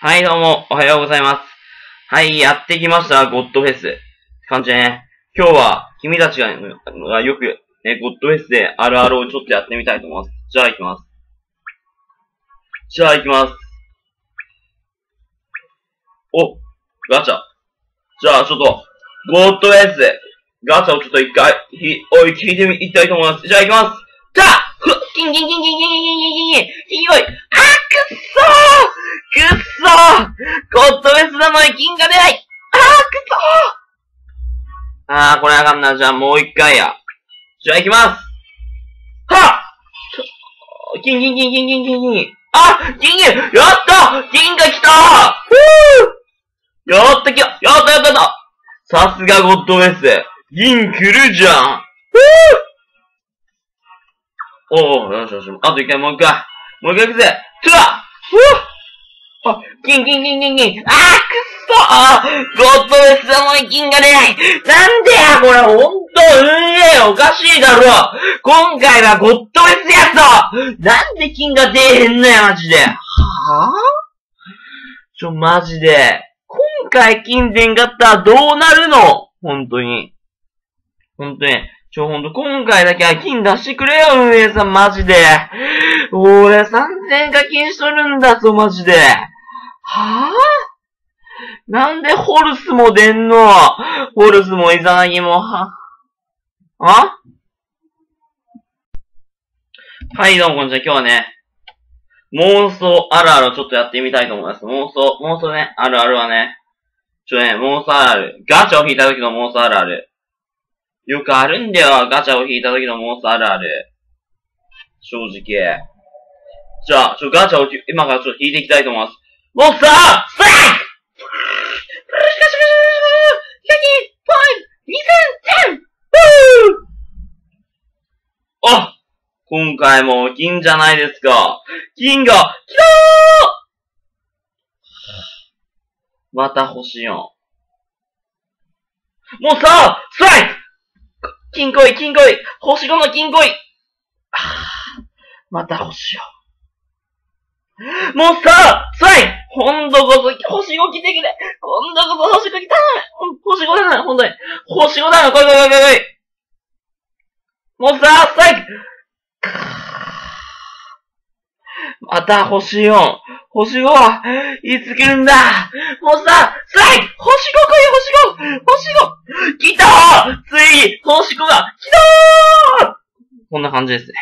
はい、どうも、おはようございます。はい、やってきました、ゴッドフェス。感じね。今日は、君たちが、がよく、ね、ゴッドフェスであるあるをちょっとやってみたいと思います。じゃあ行きます。じゃあ行きます。お、ガチャ。じゃあちょっと、ゴッドフェス、ガチャをちょっと一回、ひ、おい、聞いてみ、いきたいと思います。じゃあ行きます。じゃあふっ、キンキンキンキンキンキンキンキンキンキンおい、あー、くっそーくっそーゴッドフェスなのに金が出ない。あー、くそー。あー、これあかんな。じゃあもう一回や。じゃあ行きます。はっ。金金金金金金金あ金金やった。金が来た。ふぅやったきややったやった。さすがゴッドフェス。銀来るじゃん。ふぅおお、よしよし。あと一回もう一回。もう一回行くぜ。トゥラふぅあ、金金金金金。あーくそゴッドフェスなのに金が出ないなんでやこれほんと運営おかしいだろ今回はゴッドフェスやぞなんで金が出えへんのや、マジで。はぁ、ちょ、マジで。今回金出んかったらどうなるの？本当に。本当に。ちょ、ほんと、今回だけは金出してくれよ、運営さん、マジで。俺、3000課金しとるんだぞ、マジで。はぁ、なんでホルスも出んの？ホルスもイザナギも、は、あ？はい、どうもこんにちは。今日はね、妄想あるあるをちょっとやってみたいと思います。妄想、妄想ね、あるあるはね、ちょね、妄想あるある。ガチャを引いた時の妄想あるある。よくあるんだよ、ガチャを引いた時の妄想あるある。正直。じゃあ、ちょ、ガチャを今からちょっと引いていきたいと思います。モンスターストライクあ今回も金じゃないですか。金が、来たー！また星4。もうさスライク金来い、金来い！星5の金来い！また星4。もうさスライク今度こそ星5来てくれ！今度こそ星5来た星5だな、ほんとに。星5だな、来い来い来い来い来い。もうさストライクまた星4。星5はいつ来るんだ？もうさ、ストライク星5来い星 5! 星 5! 来たーついに星5が来たーこんな感じですね。